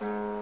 嗯。